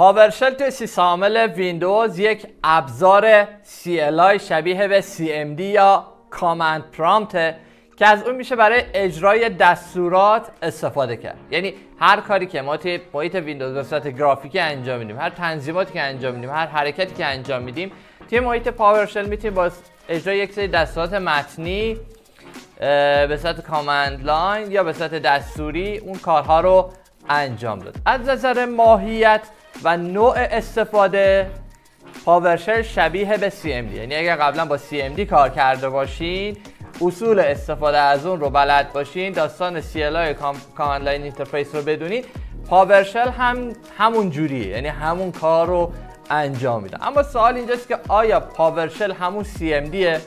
PowerShell توی سیستم ویندوز یک ابزار CLI شبیه به CMD یا command prompt که از اون میشه برای اجرای دستورات استفاده کرد. یعنی هر کاری که ما توی محیط ویندوز به صورت گرافیکی انجام میدیم هر تنظیماتی که انجام میدیم هر حرکتی که انجام میدیم توی محیط PowerShell می‌تونیم با اجرای یک سری دستورات متنی به صورت command line یا به صورت دستوری اون کارها رو انجام داد. از نظر ماهیت و نوع استفاده PowerShell شبیه به CMD یعنی اگر قبلا با CMD کار کرده باشین اصول استفاده از اون رو بلد باشین داستان CLI command line interface رو بدونید PowerShell هم همون جوریه یعنی همون کار رو انجام میده اما سوال اینجاست که آیا PowerShell همون CMD ه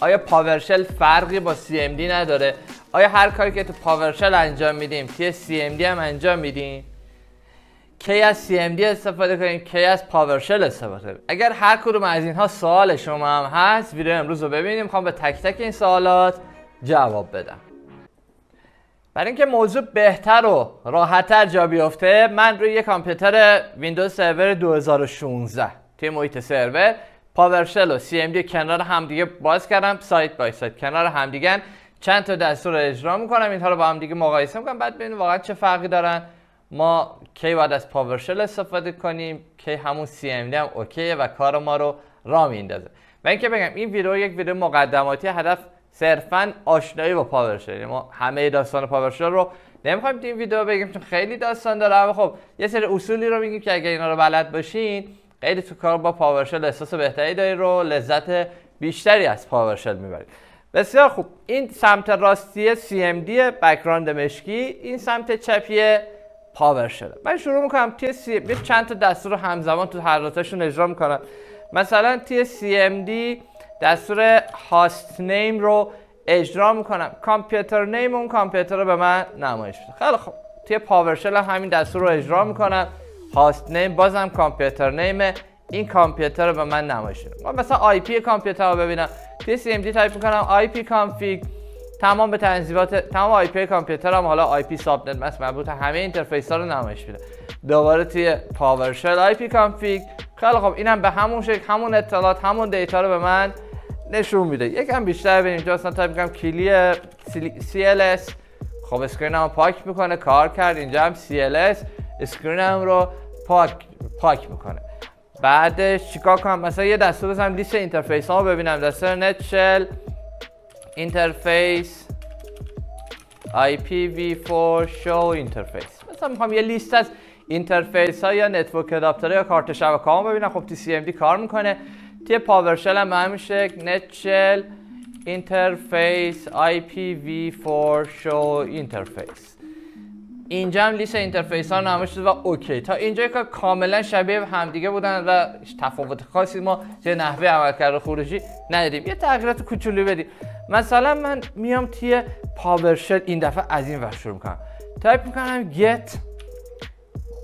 آیا PowerShell فرقی با CMD نداره؟ آیا هر کاری که تو PowerShell انجام میدیم توی CMD هم انجام میدیم کی از CMD استفاده کنیم کی از PowerShell استفاده کنیم. اگر هر کدوم از اینها سوال شما هم هست ویدیو امروز رو ببینیم. می‌خوام به تک تک این سوالات جواب بدم. برای اینکه موضوع بهتر و راحتتر جا بیفته من روی یک کامپیوتر ویندوز سرور 2016 توی محیط سرور PowerShell و CMD کنار همدیگه باز کردم. side by side کنار همدیگه چند تا دستور اجرا می‌کنم. اینها رو با هم دیگه مقایسه می‌کنم. بعد ببینیم واقعا چه فرقی دارن. ما کی باید از PowerShell استفاده کنیم کی همون CMD هم okay ه و کار ما رو راه میندازه و اینکه بگم این ویدیو یک ویدیو مقدماتی هدف صرفا آشنایی با PowerShell یعنی ما همه داستان PowerShell رو نمی‌خوایم این ویدیو بگیم چون خیلی داستان داره. اما خب یه سری اصولی رو میگیم که اگر اینا رو بلد باشین خیلی تو کار با PowerShell احساس بهتری دارید رو لذت بیشتری از PowerShell می‌برید بسیار خوب. این سمت راستی CMD background مشکی. این سمت چپی PowerShell من شروع می‌کنم توی سی... چند تا دستور رو همزمان تو هر اجرا می‌کنم. مثلا توی CMD دستور hostname رو اجرا می‌کنم. computer name اون کامپیوتر رو به من نمایش میده. خیلی خوب. توی PowerShell همین دستور رو اجرا می‌کنم. hostname بازم computer name این کامپیوتر رو به من نمایش میده. من مثلا IP کامپیوتر رو ببینم. توی CMD تایپ می‌کنم ipconfig تمام به تنظیمات تمام IP کامپیوتر هم حالا IP subnet مربوط همه interface ها رو نمایش میده. دوباره توی PowerShell ipconfig خیلی خب اینم به همون شکل همون اطلاعات همون data رو به من نشون میده. یکم بیشتر ببینیم اینجا. اصلا تایپ می‌کنم کلی CLS خب screen هم پاک می‌کنه کار کرد. اینجا هم CLS screen هم رو پاک پاک می‌کنه. بعدش چیکار کنم؟ مثلا یه دستور بزنم لیست interface ها ببینم. دستور netsh. interface IPv4 show interface مثلا می‌خوام یه لیست از interface ها یا network adapter یا کارت شبکه ها ببینم. خب CMD کار می‌کنه. توی PowerShell هم همین شکل. netsh interface IPv4 show interface اینجا هم لیست interface ها نمایش شده و okay تا اینجا که کاملا شبیه همدیگه بودن و تفاوت خاصی ما چه نحوه عملکرد خروجی ندیدیم. یه تغییرات کوچولو بدیم. مثلا من میام توی PowerShell این دفعه از این ور شروع می‌کنم. تایپ می‌کنم get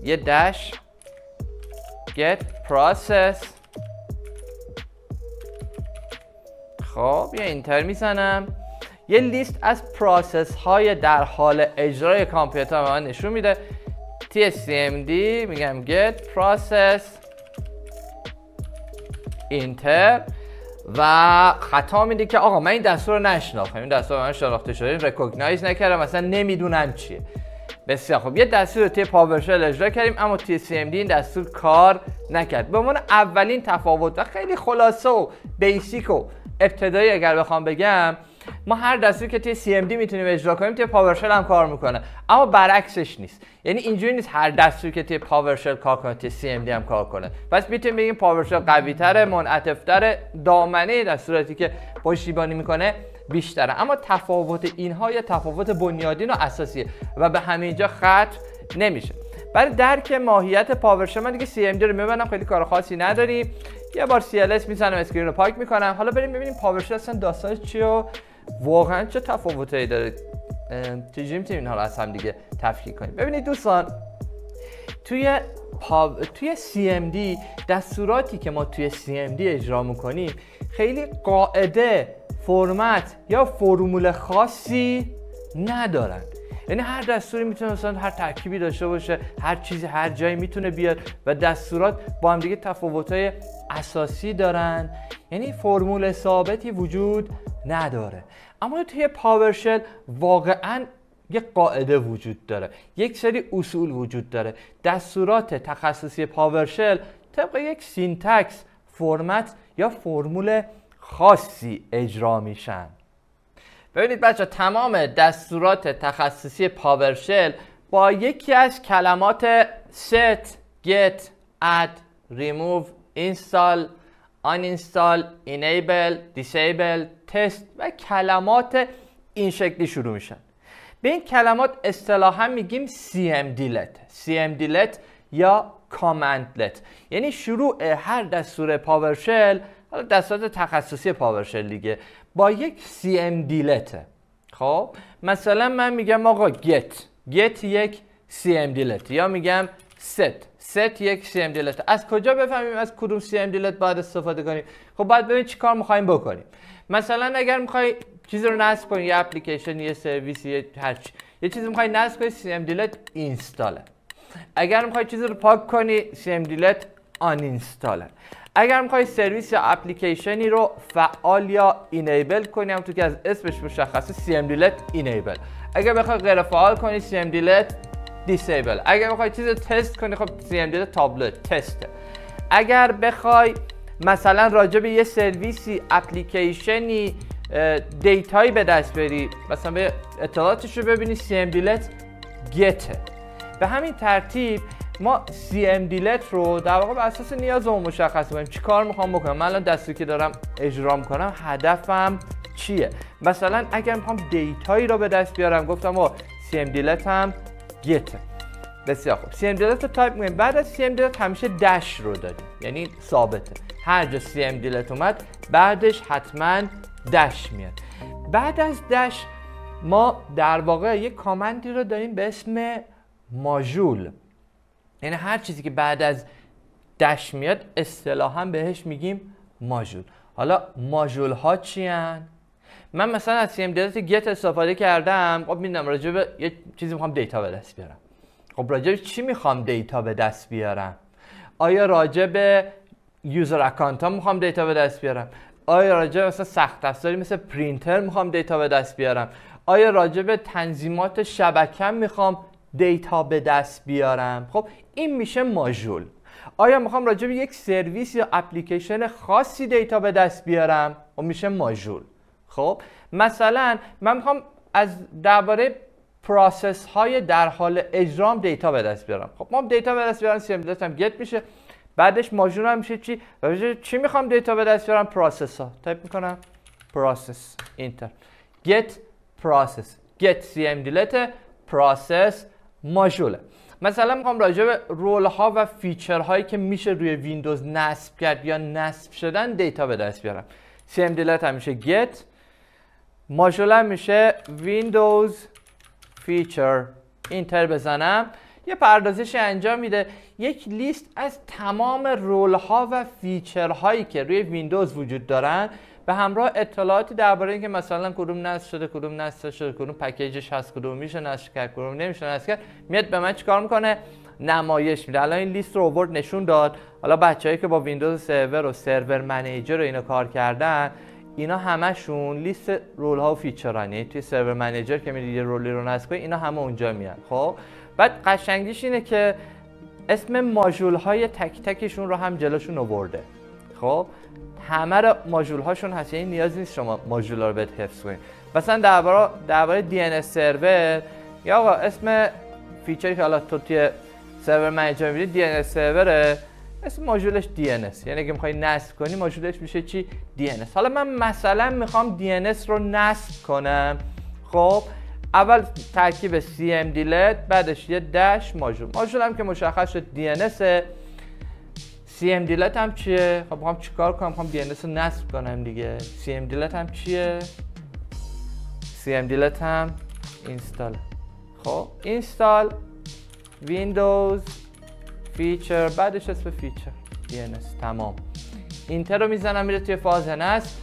یه dash get process. خب یه enter می‌زنم. یه لیست از process های در حال اجرای کامپیوتر به من نشون میده. توی CMD میگم get process. enter. و خطا میده که آقا من این دستور رو نشناختم. این دستور من شناخته شده این recognize نکردم مثلا نمی‌دونم چیه. بسیار خب یه دستور رو توی PowerShell اجرا کردیم اما توی CMD این دستور کار نکرد. به عنوان اولین تفاوت و خیلی خلاصه و basic و ابتدایی اگر بخوام بگم ما هر دستوری که توی CMD می‌تونیم اجرا کنیم توی PowerShell هم کار می‌کنه. اما برعکسش نیست. یعنی اینجوری نیست هر دستوری که توی PowerShell کار کنه توی CMD هم کار کنه. پس می‌تونیم بگیم PowerShell قوی تره منعطف دامنه دستوراتی که پشتیبانی می‌کنه بیشتره. اما تفاوت اینها یا تفاوت بنیادین و اساسیه و به همینجا ختم نمیشه. برای درک ماهیت PowerShell من دیگه CMD رو میبندم خیلی کار خاصی نداریم. یه بار CLS می‌زنم screen رو پاک می‌کنم. حالا بریم ببینیم PowerShell اصلا داستانش چیه واقعا چه تفاوتایی داره؟ چجوری می‌تونیم حالا از هم دیگه تفکیک کنیم؟ ببینید دوستان توی پا... توی CMD دستوراتی که ما توی CMD اجرا می‌کنیم خیلی قاعده فرمت یا فرمول خاصی ندارن. یعنی هر دستوری می‌تونه مثلا هر ترکیبی داشته باشه هر چیزی هر جایی می‌تونه بیاد و دستورات با هم دیگه تفاوت‌های اساسی دارن. یعنی فرمول ثابتی وجود نداره. اما توی PowerShell واقعا یک قاعده وجود داره. یک سری اصول وجود داره. دستورات تخصصی PowerShell طبق یک syntax فرمت یا فرمول خاصی اجرا میشن. ببینید بچه‌ها تمام دستورات تخصصی PowerShell با یکی از کلمات set, get, add, remove, install, uninstall, enable, disable, test و کلمات این شکلی شروع میشن. به این کلمات اصطلاحا میگیم CMDLet CMDLet یا کامندلت یعنی شروع هر دستور پاورشل حالا دستورات تخصصی پاورشل دیگه. با یک CMDLت خب مثلا من میگم آقا get. get یک CMDLت یا میگم set. set یک CMDLت از کجا بفهمیم از کدوم CMDLت باید استفاده کنیم؟ خب باید ببینیم چی کار می‌خوایم بکنیم. مثلا اگر می‌خوای چیزی رو نصب کنی یه اپلیکیشن یه سرویس یه هر چی. یه چیزی می‌خوای نصب کنی CMDLet اینستاله اگر می‌خوای چیزی رو پاک کنی CMDLet آن اینستاله اگر می‌خوای سرویس یا اپلیکیشنی رو فعال یا enable کنی هم تو که از اسمش مشخصه CMDLet enable اگر بخوای غیر فعال کنی CMDLet disable اگر بخوای چیز تست کنی خب CMDLet test اگر بخوای مثلا راجع به یه سرویسی اپلیکیشنی دیتایی به دست بری مثلا به اطلاعاتش رو ببینی CMDLet get ه به همین ترتیب ما CMDLet رو در واقع بر اساس نیازمون مشخص کنیم چی کار می‌خوام بکنم؟ من الان دستوری که دارم اجرا می‌کنم هدفم چیه؟ مثلا اگر می‌خوام دیتایی رو به دست بیارم گفتم او CMDLet هم get ه بسیار خوب. CMDLet رو تایپ می‌کنیم. بعد از CMDLet همیشه dash رو داریم. یعنی ثابته. هر جا CMDLet اومد بعدش حتما dash میاد. بعد از dash ما در واقع یک command ی رو داریم به اسم ماژول. یعنی هر چیزی که بعد از dash میاد اصطلاحا بهش میگیم ماژول. حالا ماژول ها چی هن؟ من مثلا از CMDLet get استفاده کردم. خب می‌دونم راجع به یه چیزی می‌خوام دیتا به دست بیارم. خب راجع به چی می‌خوام دیتا به دست بیارم؟ آیا راجع به user account ها می‌خوام دیتا به دست بیارم؟ آیا راجع مثلا سخت افزاری مثل پرینتر می‌خوام دیتا به دست بیارم؟ آیا راجع به تنظیمات شبکم می‌خوام دیتا به دست بیارم. خب این میشه ماژول. آیا می‌خوام راجع به یک سرویس یا اپلیکیشن خاصی دیتا به دست بیارم؟ خب میشه ماژول. خب مثلا من می‌خوام از درباره process های در حال اجرام دیتا به دست بیارم. خب ما دیتا به دست بیارم سی هم گت میشه. بعدش ماژول هم میشه چی؟ چی می‌خوام دیتا به دست بیارم؟ process ها تایپ می‌کنم process enter get process. get cmdlet process ماژوله مثلا می‌خوام راجع به role ها و feature هایی که میشه روی ویندوز نصب کرد یا نصب شدن دیتا به دست بیارم. cmdlet هم میشه get ماژول هم میشه Windows feature enter بزنم. یه پردازش انجام میده. یک لیست از تمام role ها و feature هایی که روی ویندوز وجود دارن به همراه اطلاعاتی درباره اینکه مثلا کدوم نصب شده کدوم نصب شده کدوم پکیجش هست کدوم میشه نصب کرد کدوم نمیشه نصب کرد میاد به من چیکار می‌کنه؟ نمایش میده. الان این لیست رو آورد نشون داد. حالا بچههایی که با ویندوز سرور و server manager رو اینو کار کردن اینا همشون لیست role ها و feature ان یعنی توی server manager که میری یه role ی رو نصب کنی اینا همه اونجا میان. خب؟ بعد قشنگیش اینه که اسم ماژول های تک تکشون رو هم جلوشون آورده خب؟ همه رو ماژول هاشون هست. یعنی نیاز نیست شما ماژول رو بهت حفظ کنید مثلا درباره درباره دی ان سرور یا آقا اسم فیچری که حالا تو توی سرور منیجر می‌بینی دی ان سروره اسم ماژولش دی ان یعنی اگه می‌خوای نصب کنی ماژولش میشه چی؟ دی حالا من مثلا می‌خوام دی رو نصب کنم. خب اول ترکیب CMDLet بعدش یه dash ماژول. ماژول هم که مشخص شد DNS CMDLet هم چیه؟ خب می‌خوام چیکار کنم؟ می‌خوام DNS رو نصب کنم دیگه. CMDLet هم چیه؟ CMDLet هم install خب install Windows feature بعدش اسم feature DNS تمام. enter رو می‌زنم میره توی فاز نصب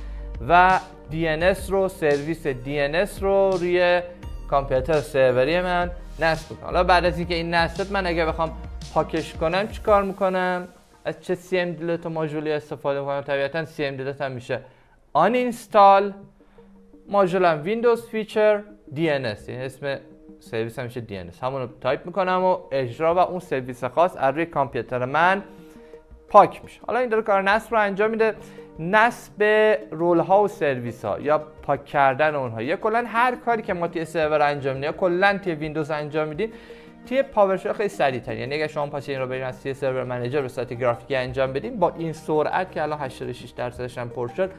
و DNS رو سرویس DNS رو روی کامپیوتر سروری من نصب می‌کنم. حالا بعد از اینکه این نصب من اگه بخوام پاکش کنم چیکار می‌کنم؟ از چه CMDLet و ماژولی استفاده می‌کنم طبیعتا CMDLet هم میشه uninstall ماژولم Windows feature دی این اسم سرویس هم میشه DNS همون رو تایپ می‌کنم و اجرا و اون سرویس خاص از روی کامپیوتر من پاک میشه. حالا این داره کار نصب رو انجام میده. نصب role ها و سرویس ها یا پاک کردن اونها. یا کلا هر کاری که ما توی سرور انجام میدیم یا کلا توی ویندوز انجام میدیم توی پاورشل خیلی سریع تر یعنی اگه شما پاس این رو برین از توی server manager به صورت گرافیکی انجام بدیم با این سرعت که الان 86 درصدش هم پر شد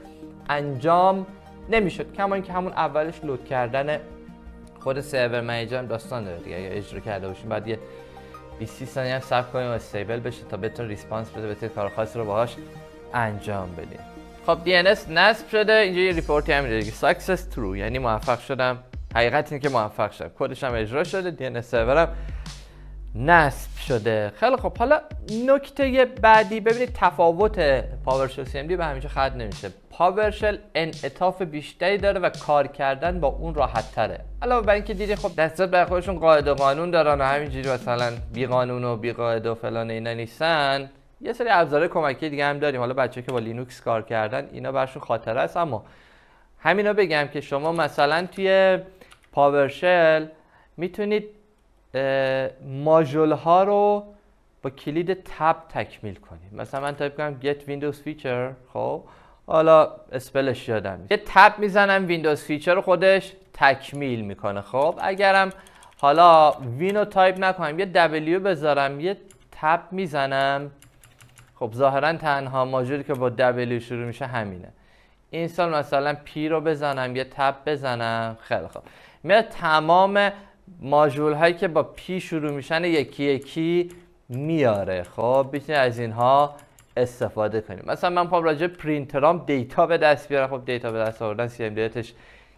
انجام نمی‌شد. کما اینکه همون اولش load کردن خود server manager هم داستان داره دیگه. اگه اجرا کرده باشیم بعد یه 20 ثانیه هم صبر کنیم و استیبل بشه تا بتون ریسپانس بده بتونید کار خاصی رو باهاش انجام بدیم خب DNS نصب شده. اینجا یه ریپورتی هم دیگه. Success true. یعنی موفق شدم. حقیقت اینه که موفق شدم. کدش هم اجرا شده. DNS سرورم نصب شده. خیلی خب حالا نکته بعدی ببینید تفاوت پاورشل سی به همیشه خط نمیشه. پاورشل انعطاف بیشتری داره و کار کردن با اون راحت تره. علاوه بر اینکه دیدی خب دستات بر خودشون قاعده قانون دارن و همینجوری مثلا بی قانون و بی قاعده و فلان اینا نیستن. یه سری ابزار کمکی دیگه هم داریم. حالا بچه‌ها که با لینوکس کار کردن اینا برشون خاطره است. اما همینا بگم که شما مثلا توی پاورشل می‌تونید ماژول ها رو با کلید tab تکمیل کنید مثلا من تایپ کنم get windows feature خب. حالا spell ش یادم یه tab می‌زنم Windows feature خودش تکمیل می‌کنه خب. اگرم حالا وینو تایپ نکنم یه W بذارم یه تب می‌زنم. خب ظاهرا تنها ماژولی که با W شروع میشه همینه. این سال مثلا پی رو بزنم یه تب بزنم. خیلی خوب. میاد تمام ماژول هایی که با پی شروع میشن یکی یکی میاره. خب بتونید از اینها استفاده کنیم مثلا من پام راجع پرینترام دیتا به دست بیارم. خب دیتا به دست آوردن سی ام دیتش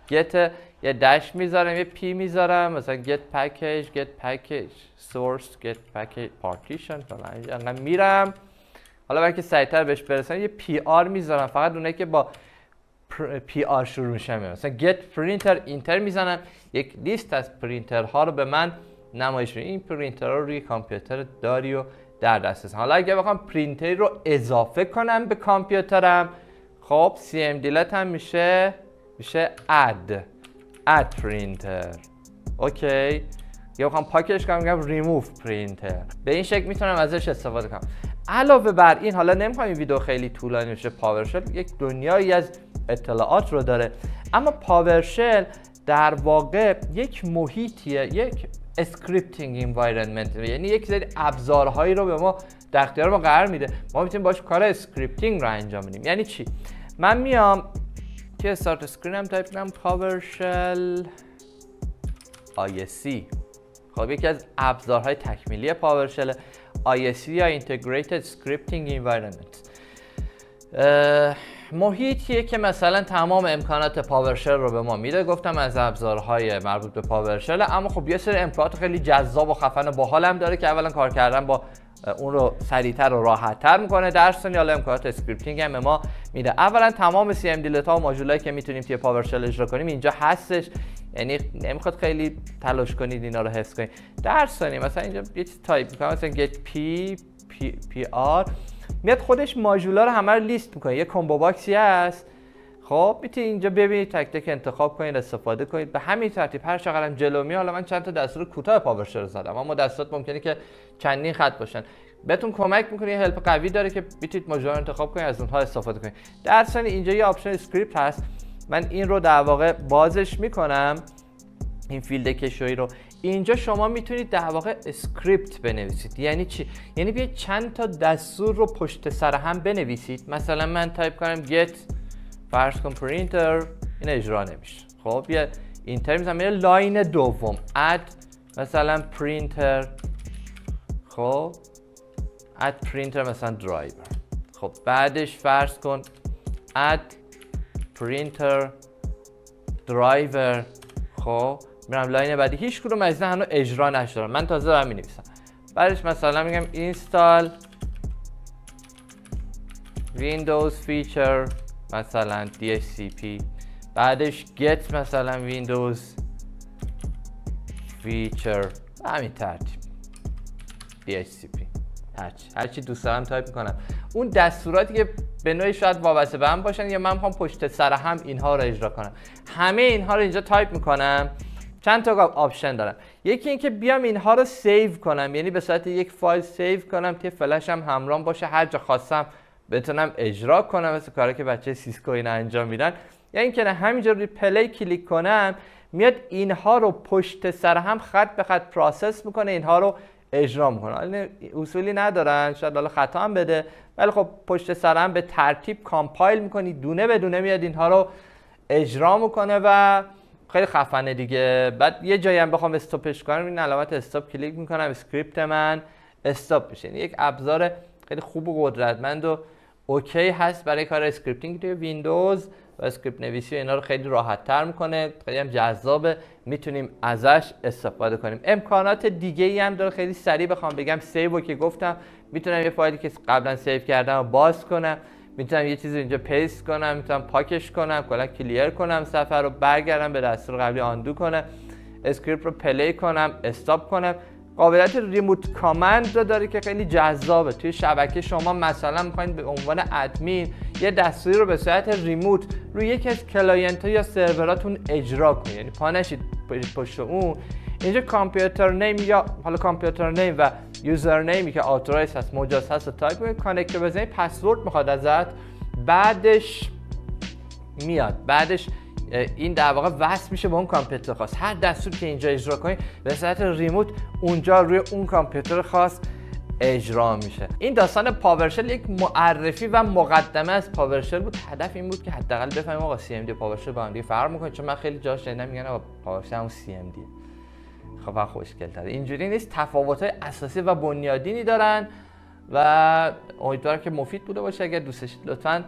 get یه dash می‌ذارم یه p می‌ذارم. مثلا get package get package source get package partition فلان میرم. حالا برای که سریعتر بهش برسن یه pr می‌ذارم. فقط اونه که با pr شروع میشه مثلا get printer اینتر می‌زنم. یک لیست از پرینتر ها رو به من نمایش میده. این پرینتر رو روی کامپیوتر داری و در دست حالا اگه بخوام پرینتر رو اضافه کنم به کامپیوترم خب cmdlet هم میشه میشه add add printer اوکی یا بخوام پاکش کنم میگم ریموف پرینتر به این شکل می‌تونم ازش استفاده کنم. علاوه بر این حالا نمی‌خوام این ویدیو خیلی طولانی بشه پاورشل یک دنیایی از اطلاعات رو داره. اما پاورشل در واقع یک محیطیه یک scripting environment یعنی یک سری ابزارهایی رو به ما در اختیار ما قرار میده. ما می‌تونیم باش کار scripting رو انجام بدیم. یعنی چی؟ من میام که start screen م تایپ کنم پاورشل ISE خب یکی از ابزارهای تکمیلی پاورشل ISE یا Integrated Scripting Environment. محیطیه که مثلا تمام امکانات پاورشل رو به ما میده. گفتم از ابزارهای مربوط به پاورشل. اما خب یه سری امکانات خیلی جذاب و خفن و باحال هم داره که اولا کار کردن با اون رو سریعتر و راحتتر می‌کنه. در ثانی حالا امکانات scripting هم به ما میده. اولا تمام cmdlet ها و ماژولایی که می‌تونیم توی پاورشل اجرا کنیم اینجا هستش. یعنی نمی‌خواد خیلی تلاش کنید اینا رو حفظ کنید. در مثلا اینجا یه چیز تایپ می‌کنم. مثلا get p p, p r میاد خودش ماژولا رو همه رو لیست می‌کنه. یه combo box ی هست. خب می‌تونید اینجا ببینید تک تک انتخاب کنید استفاده کنید. به همین ترتیب هر چقدرم جلو می حالا من چند تا دستور کوتاه پاورشل زدم اما دستورات ممکنه که چندین خط باشن. بهتون کمک می‌کنه یه help قوی داره که می‌تونید ماژولا انتخاب کنید از اونها استفاده کنید. در ثانی اینجا یه option script هست. من این رو در واقع بازش می‌کنم. این فیلد کشویی رو. اینجا شما می‌تونید در واقع script بنویسید. یعنی چی؟ یعنی بیاید چند تا دستور رو پشت سر هم بنویسید. مثلا من تایپ کنم get فرض کن پرینتر این اجرا نمیشه. خب بیا enter می‌زنم میره line دوم. add مثلا پرینتر خب add printer مثلا درایور خب بعدش فرض کن add printer driver خب میرم line بعدی. هیچ کدوم از اینو اجرا نشده. من تازه دارم می‌نویسم. بعدش مثلا میگم install windows feature مثلا DHCP بعدش get مثلا windows feature همین ترتیب. DHCP هرچی. هرچی دوست دارم تایپ می‌کنم. اون دستوراتی که به نوعی شاید وابسته به هم باشن یا من می‌خوام پشت سر هم اینها رو اجرا کنم. همه اینها رو اینجا تایپ می‌کنم. چند تا option دارم. یکی اینکه بیام اینها رو save کنم. یعنی به صورت یک فایل save کنم که فلش هم همراه باشه. هر جا خواستم بتونم اجرا کنم. مثل کاری که بچه سیسکو این انجام میدن. یا اینکه همینجا روی play کلیک کنم میاد اینها رو پشت سر هم خط به خط process می‌کنه. اینها رو اجرا می‌کنه. اصولی ندارن. شاید حالا خطا هم بده. ولی خب پشت سر هم به ترتیب compile می‌کنی. دونه به دونه میاد اینها رو اجرا می‌کنه و خیلی خفنه دیگه. بعد یه جایی هم بخوام stop ش کنم این علامت stop کلیک می‌کنم script من stop میشه. یک ابزار خیلی خوب و قدرتمند و اوکی هست برای کار scripting توی ویندوز و script نویسی و اینا رو خیلی راحت تر می‌کنه. خیلی هم جذابه. می‌تونیم ازش استفاده کنیم. امکانات دیگه ای هم داره. خیلی سریع بخوام بگم. save که گفتم می‌تونم یه فایلی که قبلا save کردم باز کنم. می‌تونم یه چیزی اینجا paste کنم می‌تونم پاکش کنم کلا clear کنم صفحه رو برگردم به دستور قبلی undo کنم script رو play کنم stop کنم. قابلیت remote command رو داره که خیلی جذابه. توی شبکه شما مثلا می‌خواین به عنوان ادمین یه دستوری رو به صورت remote روی یکی از client یا سروراتون اجرا کنید یعنی پا نشید پشت اون. اینجا computer name یا حالا computer name و user name ی که authorize هست مجاز هست رو تایپ کنید connect بزنید پسورد می‌خواد ازت بعدش میاد. بعدش این در واقع وصل میشه به اون کامپیوتر خاص. هر دستور که اینجا اجرا کنید به صورت remote اونجا روی اون کامپیوتر خاص اجرا میشه. این داستان پاورشل یک معرفی و مقدمه از پاورشل بود. هدف این بود که حداقل بفهمیم آقا CMD پاورشل با هم دیگه فرق می‌کنه. چون من خیلی جاش شنیدم میگن آقا پاورشل همون CMD خب خوشگل تره اینجوری نیست. تفاوت های اساسی و بنیادینی دارن و امیدوارم که مفید بوده باشه. اگر دوست داشتید لطفا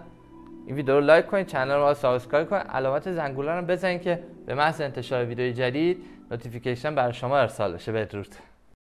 این ویدیو رو like کنید channel رو subscribe کنید. علامت زنگوله رو بزنید که به محض انتشار ویدیو جدید notification برای شما ارسال بشه. بدرود.